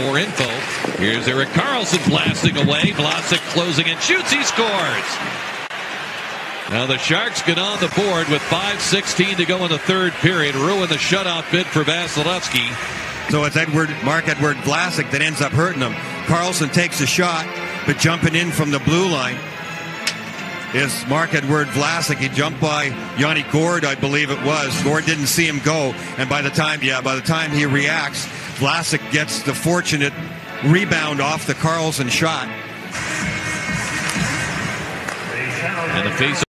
more info. Here's Erik Karlsson blasting away. Vlasic closing and shoots. He scores. Now the Sharks get on the board with 5.16 to go in the third period. Ruin the shutout bid for Vasilevskiy. So it's Marc-Edouard Vlasic that ends up hurting him. Karlsson takes a shot, but jumping in from the blue line is Marc-Edouard Vlasic. He jumped by Yanni Gourde, I believe it was. Gourde didn't see him go, and by the time, yeah, by the time he reacts, Vlasic gets the fortunate rebound off the Karlsson shot. And the face